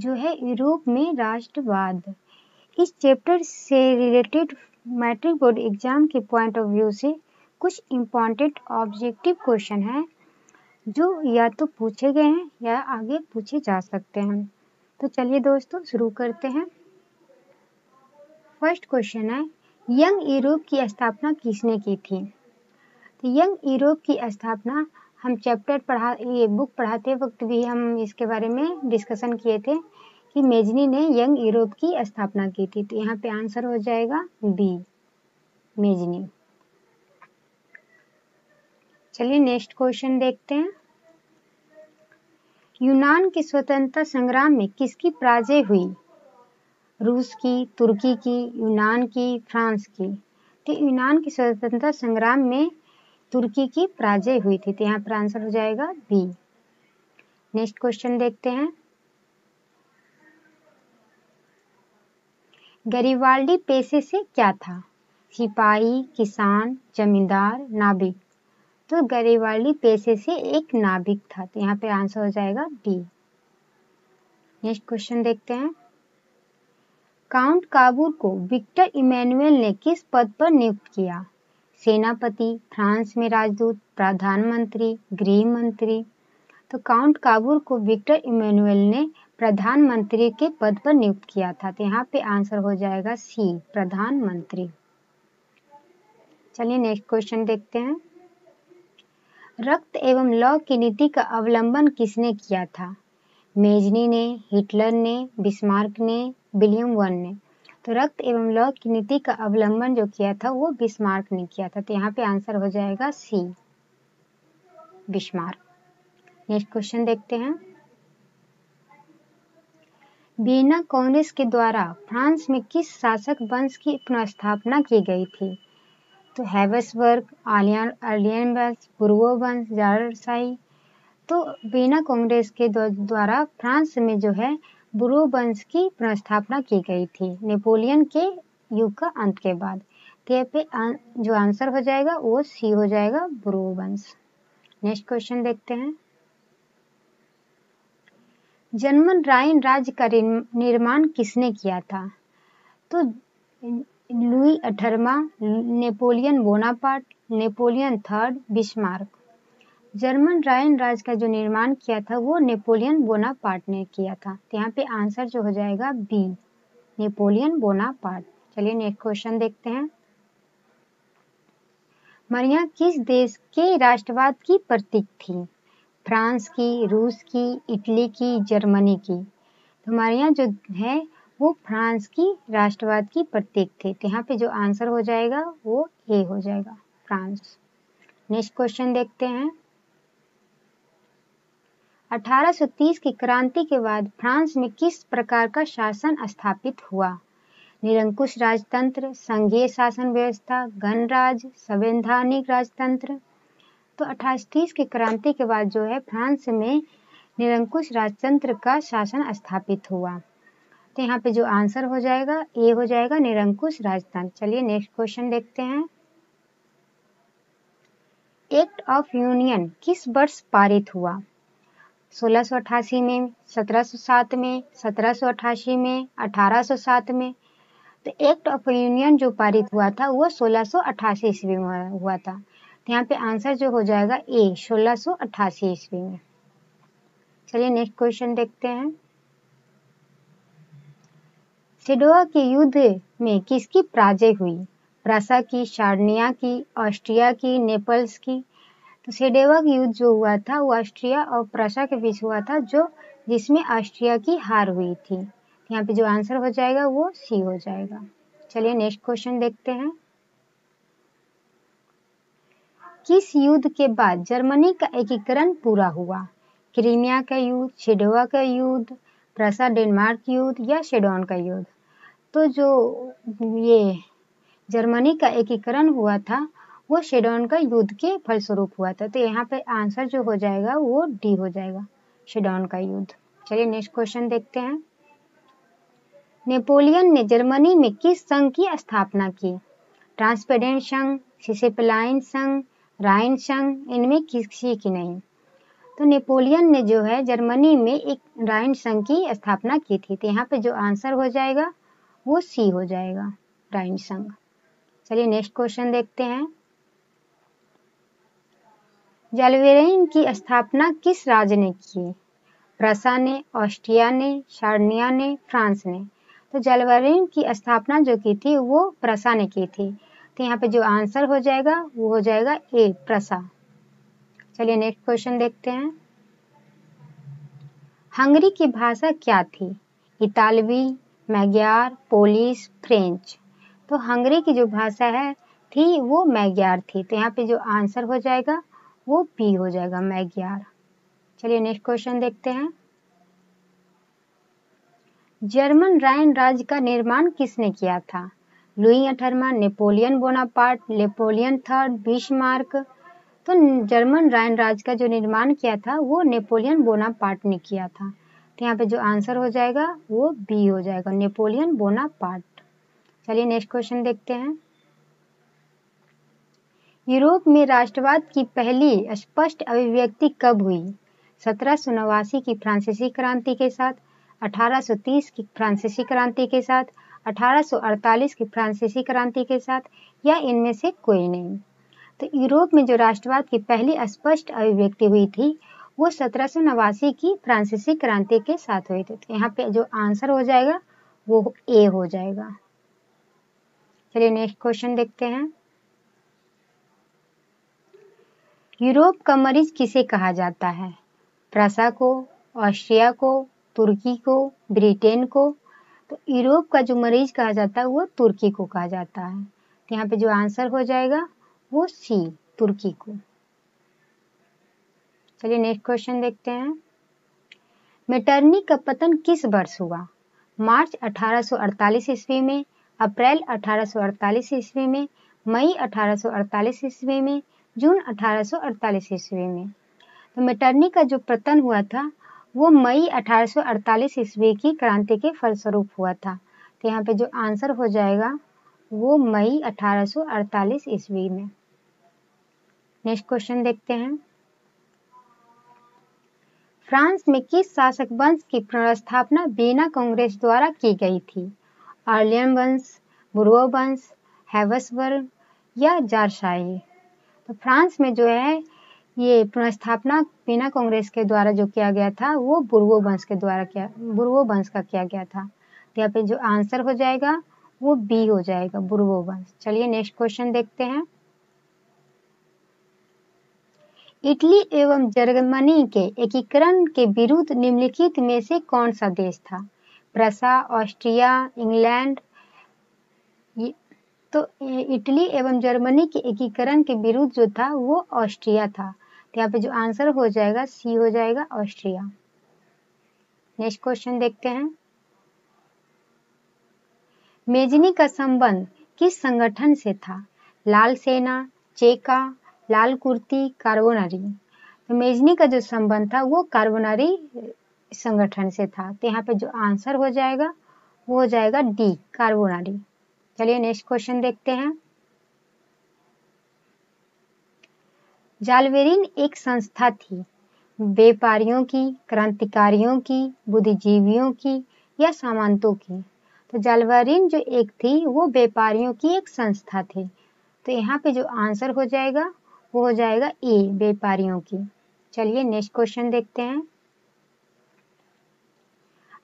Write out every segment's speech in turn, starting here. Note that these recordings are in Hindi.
जो है यूरोप में राष्ट्रवाद। इस चैप्टर से रिलेटेड मैट्रिक बोर्ड एग्ज़ाम के पॉइंट ऑफ़ व्यू से कुछ इंपॉर्टेंट ऑब्जेक्टिव क्वेश्चन है, जो या तो पूछे गए हैं या आगे पूछे जा सकते हैं। तो चलिए दोस्तों, शुरू करते हैं। फ़र्स्ट क्वेश्चन है, यंग यूरोप की स्थापना किसने की थी? तो यंग यूरोप की स्थापना हम चैप्टर पढ़ा, ये बुक पढ़ाते वक्त भी हम इसके बारे में डिस्कशन किए थे कि मेजनी ने यंग यूरोप की स्थापना की थी। तो यहाँ पे आंसर हो जाएगा बी मेजनी। चलिए नेक्स्ट क्वेश्चन देखते हैं। यूनान के स्वतंत्रता संग्राम में किसकी पराजय हुई? रूस की, तुर्की की, यूनान की, फ्रांस की। तो यूनान के स्वतंत्रता संग्राम में तुर्की की पराजय हुई थी तो यहाँ पर आंसर हो जाएगा बी नेक्स्ट क्वेश्चन देखते हैं। गरीवाल्डी पेशे से क्या था? सिपाही, किसान, जमींदार, नाभिक। तो गरीवाल्डी पेशे से एक नाभिक था तो यहाँ पे आंसर हो जाएगा बी नेक्स्ट क्वेश्चन देखते हैं। काउंट काबूल को विक्टर इमैनुअल ने किस पद पर नियुक्त किया? सेनापति, फ्रांस में राजदूत, प्रधानमंत्री, गृह मंत्री। तो काउंट काबूल को विक्टर इमेनुअल ने प्रधानमंत्री के पद पर नियुक्त किया था। तो यहाँ पे आंसर हो जाएगा सी, प्रधानमंत्री। चलिए नेक्स्ट क्वेश्चन देखते हैं। रक्त एवं लौ की नीति का अवलंबन किसने किया था? मेजनी ने, हिटलर ने, बिस्मार्क ने, विलियम वन ने। तो रक्त एवं लौ की नीति का अवलंबन जो किया था, वो बिस्मार्क ने किया था। तो यहाँ पे आंसर हो जाएगा सी, बिस्मार्क। नेक्स्ट क्वेश्चन देखते हैं। बीना कांग्रेस के द्वारा फ्रांस में किस शासक वंश की पुनर्स्थापना की गई थी? तो हैवसबर्ग, आलियन वंश बुर्गो वंश जारसाई तो बीना कांग्रेस के द्वारा फ्रांस में जो है बुरो वंश की पुनर्स्थापना की गई थी। नेपोलियन के युग का अंत के बाद। पे जो आंसर हो जाएगा, वो सी हो जाएगा बुरो वंश। नेक्स्ट क्वेश्चन देखते हैं। जर्मन राइन राज्य का निर्माण किसने किया था? तो Louis अठारहवा Napoleon Bonaparte, Napoleon third Bismarck. German Rhine राज का जो निर्माण किया था, वो नेपोलियन बोनापार्ट ने किया था। तो यहाँ पे आंसर जो हो जाएगा बी, नेपोलियन बोनापार्ट। चलिए नेक्स्ट क्वेश्चन देखते हैं। मरिया, किस देश के राष्ट्रवाद की प्रतीक थी? फ्रांस की, रूस की, इटली की, जर्मनी की। तो हमारे यहाँ जो है, वो फ्रांस की राष्ट्रवाद की प्रतीक थे। तो यहाँ पे जो आंसर हो जाएगा, वो ए हो जाएगा, फ्रांस। नेक्स्ट क्वेश्चन देखते हैं। 1830 की क्रांति के बाद फ्रांस में किस प्रकार का शासन स्थापित हुआ? निरंकुश राजतंत्र, संघीय शासन व्यवस्था गणराज संवैधानिक राजतंत्र। तो अठारह सौ तीस की क्रांति के बाद जो है फ्रांस में निरंकुश राजतंत्र का शासन स्थापित हुआ। तो यहाँ पे जो आंसर हो जाएगा, ए हो जाएगा निरंकुश राजतंत्र। चलिए नेक्स्ट क्वेश्चन देखते हैं। एक्ट ऑफ़ यूनियन किस वर्ष पारित हुआ? 1688 में 1707 में 1788 में 1807 में। तो एक्ट ऑफ़ यूनियन जो पारित हुआ था, वो 1688 ईस्वी में हुआ था। तो यहाँ पे आंसर जो हो जाएगा ए 1688 ईस्वी में। चलिए नेक्स्ट क्वेश्चन देखते हैं। सिडोआ के युद्ध में किसकी पराजय हुई? प्रासा की, शार्निया की, ऑस्ट्रिया की, नेपल्स की। तो सेडेवा युद्ध जो हुआ था, वो ऑस्ट्रिया और प्रशा के बीच हुआ था, जो जिसमें ऑस्ट्रिया की हार हुई थी। यहाँ पे जो आंसर हो जाएगा, वो सी हो जाएगा। चलिए नेक्स्ट क्वेश्चन देखते हैं। किस युद्ध के बाद जर्मनी का एकीकरण पूरा हुआ? क्रीमिया का युद्ध शेडोवा का युद्ध, प्रसा डेनमार्क युद्ध या शेडोन का युद्ध? तो जो ये जर्मनी का एकीकरण हुआ था वो शेडोन का युद्ध के फलस्वरूप हुआ था। तो यहाँ पे आंसर जो हो जाएगा वो डी हो जाएगा, शेडोन का युद्ध। चलिए नेक्स्ट क्वेश्चन देखते हैं। नेपोलियन ने जर्मनी में किस संघ की स्थापना की? ट्रांसपेडेंट संघ सिसेपलाइन संघ, राइन संघ, इनमें किसी की नहीं। तो नेपोलियन ने जो है जर्मनी में एक राइन संघ की स्थापना की थी। तो यहाँ पे जो आंसर हो जाएगा वो सी हो जाएगा, राइन संघ। चलिए नेक्स्ट क्वेश्चन देखते हैं। जलवेरिन की स्थापना किस राज्य ने की? प्रसा ने, ऑस्ट्रिया ने, शार्निया ने, फ्रांस ने। तो जलवेरिन की स्थापना जो की थी, वो प्रसा ने की थी। तो यहाँ पे जो आंसर हो जाएगा, वो हो जाएगा ए प्रसा चलिए नेक्स्ट क्वेश्चन देखते हैं। हंगरी की भाषा क्या थी? इतालवी, मैग्यार पोलिस फ्रेंच। तो हंगरी की जो भाषा है, थी वो मैग्यार थी। तो यहाँ पे जो आंसर हो जाएगा वो बी हो जाएगा मैग्यार चलिए नेक्स्ट क्वेश्चन देखते हैं। जर्मन राइन राज्य का निर्माण किसने किया था? Louis अठारवा Napoleon Bonaparte Napoleon third Bismarck तो जर्मन राइन राज्य का जो निर्माण किया था, वो नेपोलियन बोनापार्ट ने किया था। तो यहाँ पे जो आंसर हो जाएगा, वो बी हो जाएगा नेपोलियन बोनापार्ट चलिए नेक्स्ट क्वेश्चन देखते हैं। यूरोप में राष्ट्रवाद की पहली स्पष्ट अभिव्यक्ति कब हुई? सत्रह की फ्रांसीसी क्रांति के साथ 1830 की फ्रांसीसी क्रांति के साथ 1848 की फ्रांसीसी क्रांति के साथ, या इनमें से कोई नहीं? तो यूरोप में जो राष्ट्रवाद की पहली स्पष्ट अभिव्यक्ति हुई थी, वो सत्रह की फ्रांसीसी क्रांति के साथ हुई थी। तो यहाँ पे जो आंसर हो जाएगा, वो ए हो जाएगा। चलिए नेक्स्ट क्वेश्चन देखते हैं। यूरोप का मरीज़ किसे कहा जाता है? प्रसा को, ऑस्ट्रिया को, तुर्की को, ब्रिटेन को? तो यूरोप का जो मरीज़ कहा जाता है, वो तुर्की को कहा जाता है। तो यहाँ पे जो आंसर हो जाएगा, वो सी, तुर्की को। चलिए नेक्स्ट क्वेश्चन देखते हैं। मेटर्नी का पतन किस वर्ष हुआ? मार्च 1848 ईस्वी में, अप्रैल 1848 ईस्वी में, मई 1848 ईस्वी में जून 1848 ईस्वी में। तो मेटर्नी का जो पतन हुआ था, वो मई 1848 ईस्वी की क्रांति के फलस्वरूप हुआ था। तो यहाँ पे जो आंसर हो जाएगा, वो मई 1848 ईस्वी में। नेक्स्ट क्वेश्चन देखते हैं। फ्रांस में किस शासक वंश की पुनर्स्थापना बीना कांग्रेस द्वारा की गई थी? आर्लियन वंश बुर्वो वंश, हैवसवर्ग या जारशाही? फ्रांस में जो है, ये पुनर्स्थापना बिना कांग्रेस के द्वारा जो किया गया था, वो बुर्वो वंश के द्वारा किया बुर्वो वंश का किया गया था। तो यहाँ पे जो आंसर हो जाएगा, वो बी हो जाएगा बुर्वो वंश। चलिए नेक्स्ट क्वेश्चन देखते हैं। इटली एवं जर्मनी के एकीकरण के विरुद्ध निम्नलिखित में से कौन सा देश था? प्रसा, ऑस्ट्रिया, इंग्लैंड तो इटली एवं जर्मनी के एकीकरण के विरुद्ध जो था, वो ऑस्ट्रिया था। तो यहाँ पे जो आंसर हो जाएगा, सी हो जाएगा ऑस्ट्रिया। नेक्स्ट क्वेश्चन देखते हैं। मेजनी का संबंध किस संगठन से था? लाल सेना, चेका, लाल कुर्ती, कार्बोनारी। तो मेजनी का जो संबंध था, वो कार्बोनारी संगठन से था। तो यहाँ पे जो आंसर हो जाएगा, वो हो जाएगा डी, कार्बोनरी। चलिए नेक्स्ट क्वेश्चन देखते हैं। जालवेरिन एक संस्था थी। व्यापारियों की, क्रांतिकारियों की, बुद्धिजीवियों की या सामंतों की। तो जालवेरिन जो एक थी, वो व्यापारियों की एक संस्था थी। तो यहाँ पे जो आंसर हो जाएगा, वो हो जाएगा ए व्यापारियों की। चलिए नेक्स्ट क्वेश्चन देखते हैं।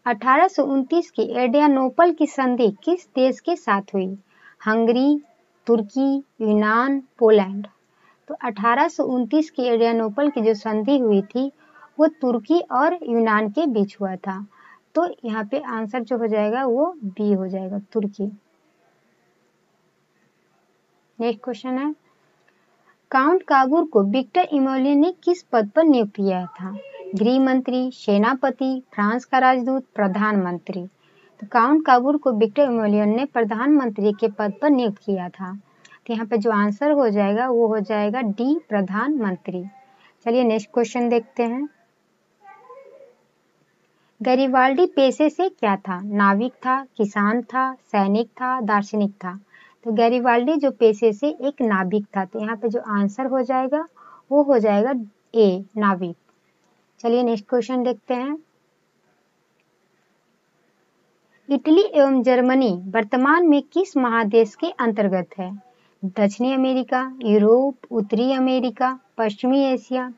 1829 की एडियानोपल की संधि किस देश के साथ हुई? हंगरी, तुर्की, यूनान, पोलैंड। तो 1829 की एडियानोपल की जो संधि हुई थी, वो तुर्की और यूनान के बीच हुआ था। तो यहाँ पे आंसर जो हो जाएगा, वो बी हो जाएगा, तुर्की। नेक्स्ट क्वेश्चन है। काउंट काबूर को विक्टर इमोली ने किस पद पर नियुक्त किया था? गृह मंत्री सेनापति, फ्रांस का राजदूत, प्रधानमंत्री। तो काउंट काबूर को विक्टर इमोलियन ने प्रधानमंत्री के पद पर नियुक्त किया था। तो यहाँ पे जो आंसर हो जाएगा, वो हो जाएगा डी, प्रधानमंत्री। चलिए नेक्स्ट क्वेश्चन देखते हैं। गरीवाल्डी पेशे से क्या था? नाविक था, किसान था, सैनिक था, दार्शनिक था। तो गरीवाल्डी जो पेशे से एक नाविक था। तो यहाँ पे जो आंसर हो जाएगा, वो हो जाएगा ए, नाविक। चलिए नेक्स्ट क्वेश्चन देखते हैं। इटली एवं जर्मनी वर्तमान में किस महादेश के अंतर्गत है? दक्षिणी अमेरिका, यूरोप, उत्तरी अमेरिका, पश्चिमी एशिया।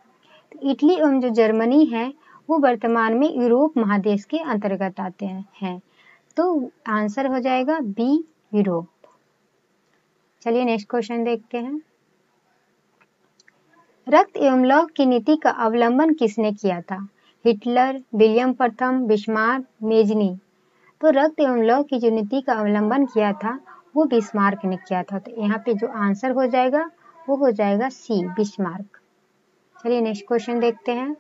तो इटली एवं जो जर्मनी है, वो वर्तमान में यूरोप महादेश के अंतर्गत आते हैं। तो आंसर हो जाएगा बी, यूरोप। चलिए नेक्स्ट क्वेश्चन देखते हैं। रक्त एवं लौह की नीति का अवलंबन किसने किया था? हिटलर, विलियम प्रथम, बिस्मार्क, मेजनी। तो रक्त एवं लौह की जो नीति का अवलंबन किया था, वो बिस्मार्क ने किया था। तो यहाँ पे जो आंसर हो जाएगा, वो हो जाएगा सी बिस्मार्क। चलिए नेक्स्ट क्वेश्चन देखते हैं।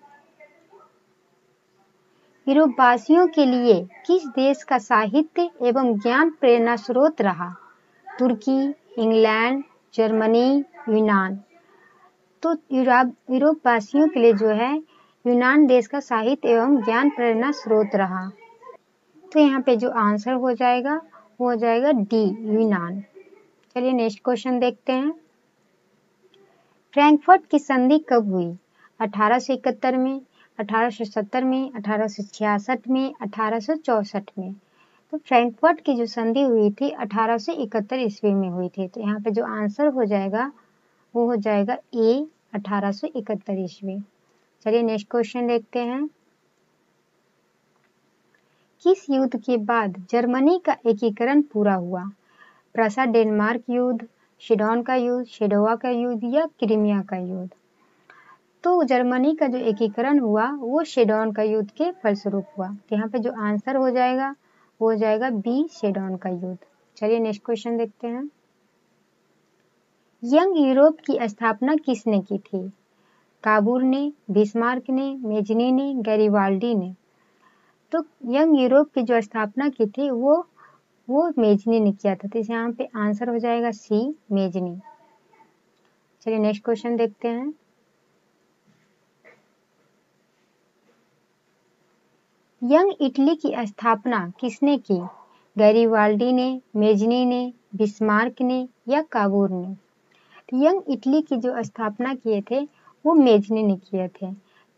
यूरोपवासियों के लिए किस देश का साहित्य एवं ज्ञान प्रेरणा स्रोत रहा? तुर्की, इंग्लैंड, जर्मनी, यूनान। तो यूरोप वासियों के लिए जो है, यूनान देश का साहित्य एवं ज्ञान प्रेरणा स्रोत रहा। तो यहाँ पे जो आंसर हो जाएगा, वो हो जाएगा डी, यूनान। चलिए नेक्स्ट क्वेश्चन देखते हैं। फ्रैंकफर्ट की संधि कब हुई? 1871 में 1870 में 1866 में 1864 में। तो फ्रैंकफर्ट की जो संधि हुई थी 1871 ईस्वी में हुई थी। तो यहाँ पे जो आंसर हो जाएगा वो हो जाएगा ए अठारह इकहत्तर ईस्वी। चलिए नेक्स्ट क्वेश्चन देखते हैं। किस युद्ध के बाद जर्मनी का एकीकरण पूरा हुआ? प्रसा डेनमार्क युद्ध, शिडॉन का युद्ध, शेडोवा का युद्ध या क्रीमिया का युद्ध? तो जर्मनी का जो एकीकरण हुआ, वो शेडॉन का युद्ध के फलस्वरूप हुआ। तो यहाँ पे जो आंसर हो जाएगा, वो हो जाएगा बी शेडॉन का युद्ध। चलिए नेक्स्ट क्वेश्चन देखते हैं। यंग यूरोप की स्थापना किसने की थी? काबूर ने, बिस्मार्क ने, मेजनी ने, गरीवाल्डी ने। तो यंग यूरोप की जो स्थापना की थी, वो वो मेजनी ने किया था। तो इस यहाँ पे आंसर हो जाएगा सी, मेजनी। चलिए नेक्स्ट क्वेश्चन देखते हैं। यंग इटली की स्थापना किसने की? गरीवाल्डी ने, मेजनी ने, बिस्मार्क ने या काबूर ने? यंग इटली की जो स्थापना किए थे, वो मेजनी ने किए थे।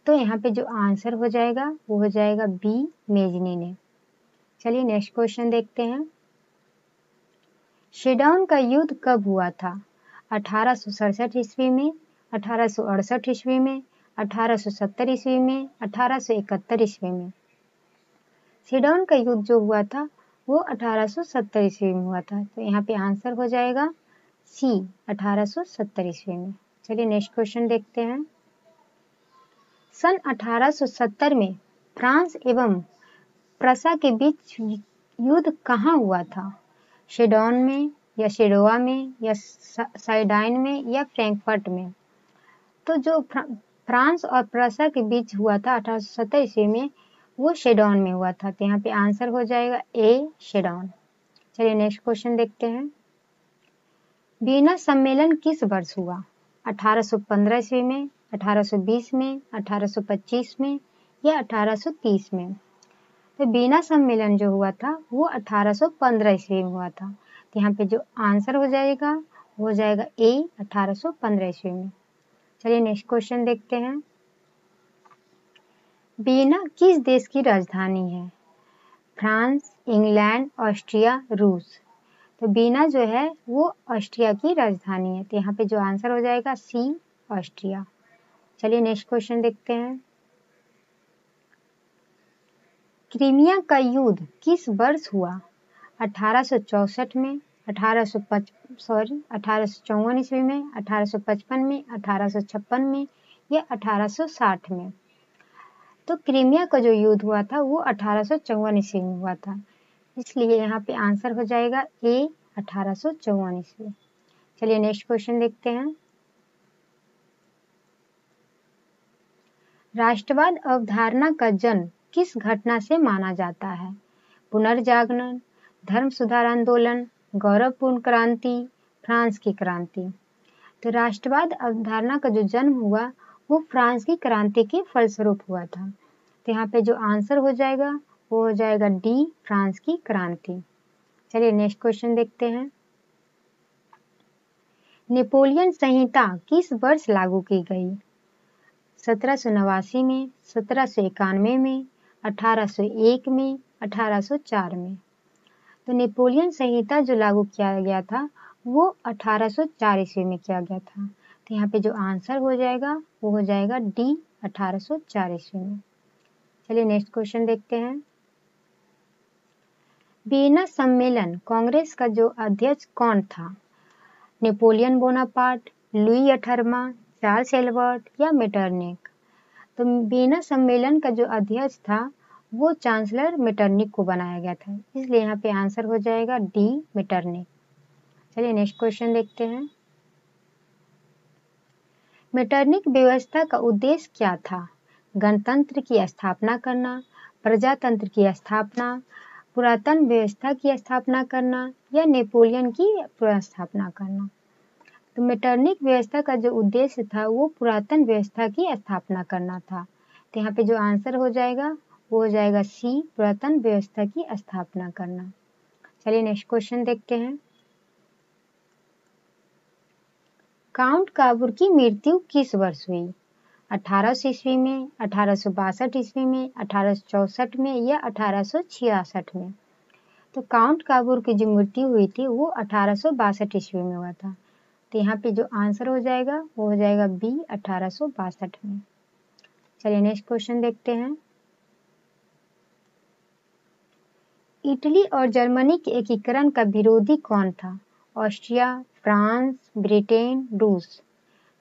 तो यहाँ पे जो आंसर हो जाएगा, वो हो जाएगा बी मेजनी ने। चलिए नेक्स्ट क्वेश्चन देखते हैं। शेडाउन का युद्ध कब हुआ था? अठारह ईस्वी में, अठारह ईस्वी में 1870 ईस्वी में 1871 ईस्वी में। शेडाउन का युद्ध जो हुआ था, वो 1870 ईस्वी में हुआ था। तो यहाँ पे आंसर हो जाएगा सी 1870 ईस्वी में। चलिए नेक्स्ट क्वेश्चन देखते हैं। सन 1870 में फ्रांस एवं प्रसा के बीच युद्ध कहाँ हुआ था? शेडॉन में, या शेडोवा में, या साइडाइन में, या फ्रैंकफर्ट में? तो जो फ्रांस और प्रसा के बीच हुआ था अठारह ईस्वी में, वो शेडॉन में हुआ था। तो यहाँ पे आंसर हो जाएगा ए, शेडॉन। चलिए नेक्स्ट क्वेश्चन देखते हैं। वीना सम्मेलन किस वर्ष हुआ? 1815 ईस्वी में 1820 में 1825 में या 1830 में? तो बीना सम्मेलन जो हुआ था, वो 1815 ईस्वी में हुआ था। तो यहाँ पे जो आंसर हो जाएगा, वो हो जाएगा ए 1815 ईस्वी में। चलिए नेक्स्ट क्वेश्चन देखते हैं। बीना किस देश की राजधानी है? फ्रांस, इंग्लैंड, ऑस्ट्रिया, रूस। तो बीना जो है, वो ऑस्ट्रिया की राजधानी है। तो यहाँ पे जो आंसर हो जाएगा सी ऑस्ट्रिया। चलिए नेक्स्ट क्वेश्चन देखते हैं। क्रीमिया का युद्ध किस वर्ष हुआ? 1864 में 1855 सॉरी अठारह ईस्वी में 1855 में 1856 में या 1860 में? तो क्रीमिया का जो युद्ध हुआ था, वो अठारह ईस्वी में हुआ था। इसलिए यहाँ पे आंसर हो जाएगा ए अठारह ईस्वी। चलिए नेक्स्ट क्वेश्चन देखते हैं। राष्ट्रवाद अवधारणा का जन्म किस घटना से माना जाता है? पुनर्जागरण, धर्म सुधार आंदोलन, गौरवपूर्ण क्रांति, फ्रांस की क्रांति। तो राष्ट्रवाद अवधारणा का जो जन्म हुआ, वो फ्रांस की क्रांति के फलस्वरूप हुआ था। तो यहाँ पे जो आंसर हो जाएगा वो हो जाएगा डी, फ्रांस की क्रांति। चलिए नेक्स्ट क्वेश्चन देखते हैं। नेपोलियन संहिता किस वर्ष लागू की गई? सत्रह में सत्रह में 1801 में 1804 में। तो नेपोलियन संहिता जो लागू किया गया था, वो 1804 ईस्वी में किया गया था। तो यहाँ पे जो आंसर हो जाएगा, वो हो जाएगा डी 1804 ईस्वी में। चलिए नेक्स्ट क्वेश्चन देखते हैं। बीना सम्मेलन कांग्रेस का जो अध्यक्ष कौन था? नेपोलियन बोनापार्ट, लुई अठारवा चार्ल्स एल्बर्ट या मेटरनिक? तो बीना सम्मेलन का जो अध्यक्ष था, वो चांसलर मेटरनिक को बनाया गया था। इसलिए यहाँ पे आंसर हो जाएगा डी मेटरनिक। चलिए नेक्स्ट क्वेश्चन देखते हैं। मेटरनिक व्यवस्था का उद्देश्य क्या था? गणतंत्र की स्थापना करना, प्रजातंत्र की स्थापना पुरातन व्यवस्था की स्थापना करना या नेपोलियन की स्थापना करना। तो मेटर्निक व्यवस्था का जो उद्देश्य था, वो पुरातन व्यवस्था की स्थापना करना था। तो यहाँ पे जो आंसर हो जाएगा, वो हो जाएगा सी, पुरातन व्यवस्था की स्थापना करना। चलिए नेक्स्ट क्वेश्चन देखते हैं। काउंट काबुर की मृत्यु किस वर्ष हुई? अठारह सौ ईस्वी में, अठारह सौ बासठ ईस्वी में, अठारह में या अठारह सौ छियासठ में। तो काउंट काबुर की जो मृत्यु हुई थी, वो अठारह ईस्वी में हुआ था। तो यहाँ पे जो आंसर हो जाएगा, वो हो जाएगा बी, अठारह में। चलिए नेक्स्ट क्वेश्चन देखते हैं। इटली और जर्मनी के एकीकरण का विरोधी कौन था? ऑस्ट्रिया, फ्रांस, ब्रिटेन, रूस।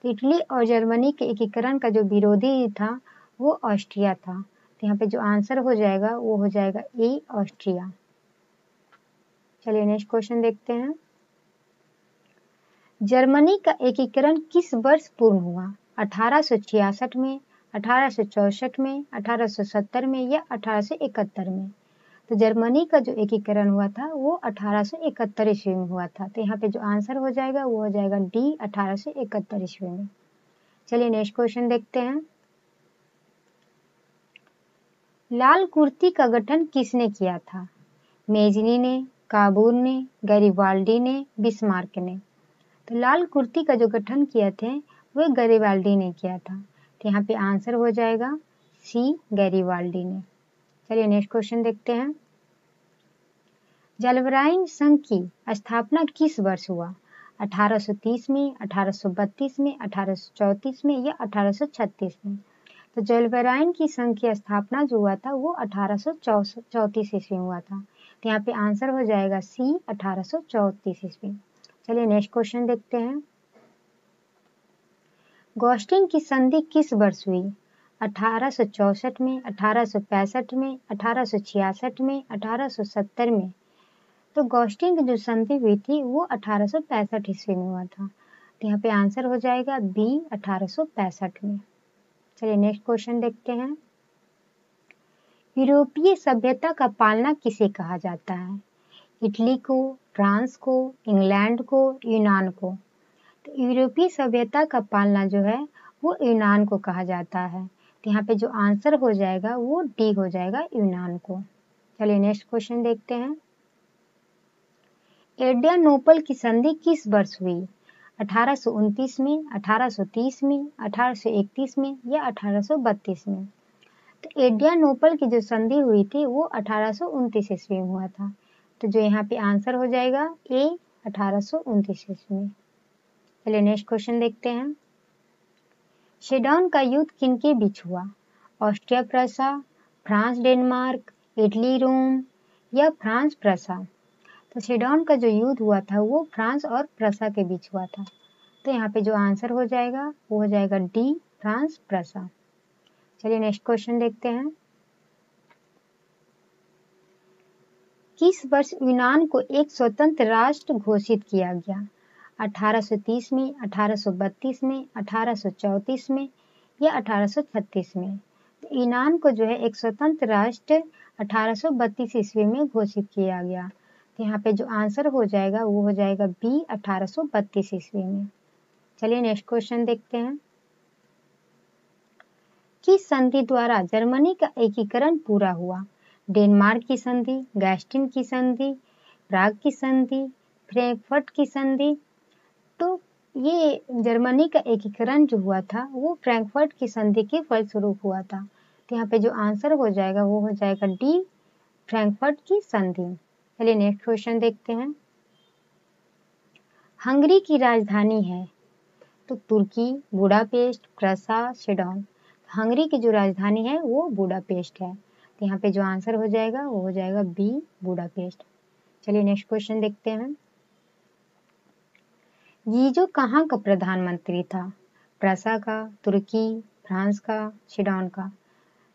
इटली और जर्मनी के एकीकरण का जो विरोधी था, वो ऑस्ट्रिया था। तो यहाँ पे जो आंसर हो जाएगा, वो हो जाएगा ए, ऑस्ट्रिया। चलिए नेक्स्ट क्वेश्चन देखते हैं। जर्मनी का एकीकरण किस वर्ष पूर्ण हुआ? अठारह में अठारह में अठारह में या अठारह में? तो जर्मनी का जो एकीकरण हुआ था, वो अठारह सौ इकहत्तर ईस्वी में हुआ था। तो यहाँ पे जो आंसर हो जाएगा, वो हो जाएगा डी, अठारह ईस्वी में। चलिए नेक्स्ट क्वेश्चन देखते हैं। लाल कुर्ती का गठन किसने किया था? मेजनी ने काबूर ने गरीबाल्डी ने, बिस्मार्क ने। तो लाल कुर्ती का जो गठन किया थे, वो गरीबाल्डी ने किया था। तो यहाँ पे आंसर हो जाएगा सी गरीबाल्डी ने। चलिए नेक्स्ट क्वेश्चन देखते हैं। जलवराइन संघ की स्थापना किस वर्ष हुआ 1830 में 1832 में 1834 में या 1836 में तो जलवराइन की संघ की स्थापना जो हुआ था वो अठारह ईस्वी में हुआ था तो यहाँ पे आंसर हो जाएगा सी अठारह ईस्वी चलिए नेक्स्ट क्वेश्चन देखते हैं गोस्टिन की संधि किस वर्ष हुई अठारह में अठारह सौ पैंसठ में अठारह में अठारह में तो गोस्टिन की जो संधि हुई थी, वो अठारह ईस्वी में हुआ था। तो यहाँ पे आंसर हो जाएगा बी अठारह में। चलिए नेक्स्ट क्वेश्चन देखते हैं। यूरोपीय सभ्यता का पालना किसे कहा जाता है? इटली को, फ्रांस को, इंग्लैंड को, यूनान को? तो यूरोपीय सभ्यता का पालना जो है, वो यूनान को कहा जाता है। तो यहाँ पे जो आंसर हो जाएगा, वो डी हो जाएगा यूनान को। चलिए नेक्स्ट क्वेश्चन देखते हैं। एडियानोपल की संधि किस वर्ष हुई? अठारह में 1830 में 1831 में या 1832 में? तो एडियानोपल की जो संधि हुई थी, वो अठारह ईस्वी में हुआ था। तो जो यहाँ पे आंसर हो जाएगा, ए, अठारह ईस्वी में। चलिए नेक्स्ट क्वेश्चन देखते हैं। शेडॉन का युद्ध किनके बीच हुआ? Austria Prussia, France Denmark, Italy Rome या फ्रांस प्रसा? तो शेडॉन का जो युद्ध हुआ था, वो फ्रांस और प्रसा के बीच हुआ था। तो यहाँ पे जो आंसर हो जाएगा, वो हो जाएगा डी, फ्रांस प्रसा। चलिए नेक्स्ट क्वेश्चन देखते हैं। किस वर्ष यूनान को एक स्वतंत्र राष्ट्र घोषित किया गया? 1830 में 1832 में 1834 में या 1836 में? तो ईनान को जो है एक स्वतंत्र राष्ट्र 1832 ईस्वी में घोषित किया गया। यहाँ पे जो आंसर हो जाएगा वो हो जाएगा बी 1832 ईस्वी में। चलिए नेक्स्ट क्वेश्चन देखते हैं। किस संधि द्वारा जर्मनी का एकीकरण पूरा हुआ? डेनमार्क की संधि, गैस्टिन की संधि, प्राग की संधि, फ्रैंकफर्ट की संधि। तो ये जर्मनी का एकीकरण जो हुआ था, वो फ्रैंकफर्ट की संधि के फलस्वरूप हुआ था। तो यहाँ पे जो आंसर हो जाएगा वो हो जाएगा डी फ्रैंकफर्ट की संधि। चलिए नेक्स्ट क्वेश्चन देखते हैं। हंगरी की राजधानी है तो तुर्की, बुडापेस्ट प्रसा शेडॉन। हंगरी की जो राजधानी है, वो बुडापेस्ट है। तो यहाँ पे जो आंसर हो जाएगा, वो हो जाएगा बी, बुडापेस्ट। चलिए नेक्स्ट क्वेश्चन देखते हैं। गीजो कहाँ का प्रधानमंत्री था? प्रसा का, तुर्की, फ्रांस का, शिडॉन का?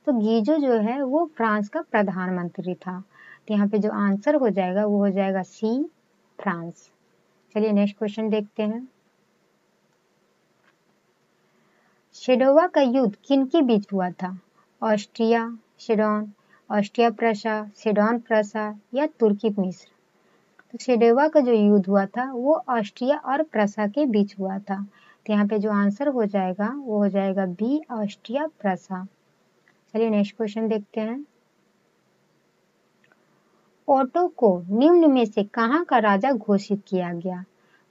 तो गीजो जो है, वो फ्रांस का प्रधानमंत्री था। तो यहाँ पे जो आंसर हो जाएगा, वो हो जाएगा सी, फ्रांस। चलिए नेक्स्ट क्वेश्चन देखते हैं। शेडोवा का युद्ध किन के बीच हुआ था? Austria, Sedan, Austria Prussia Sedan Prussia या तुर्की मिस्र? तो शेडेवा का जो युद्ध हुआ था, वो ऑस्ट्रिया और प्रसा के बीच हुआ था। तो यहाँ पे जो आंसर हो जाएगा, वो हो जाएगा बी, ऑस्ट्रिया प्रसा। चलिए नेक्स्ट क्वेश्चन देखते हैं। ओटो को निम्न में से कहाँ का राजा घोषित किया गया?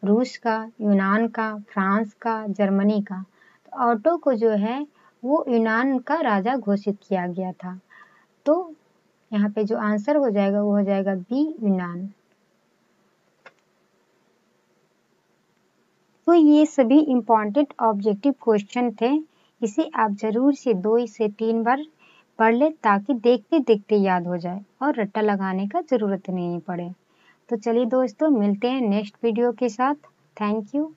रूस का, यूनान का, फ्रांस का, जर्मनी का? तो ऑटो को जो है, वो यूनान का राजा घोषित किया गया था। तो यहाँ पे जो आंसर हो जाएगा, वो हो जाएगा बी, यूनान। तो ये सभी इंपॉर्टेंट ऑब्जेक्टिव क्वेश्चन थे। इसे आप ज़रूर से दो से तीन बार पढ़ ले ताकि देखते देखते याद हो जाए और रट्टा लगाने का ज़रूरत नहीं पड़े। तो चलिए दोस्तों, मिलते हैं नेक्स्ट वीडियो के साथ। Thank you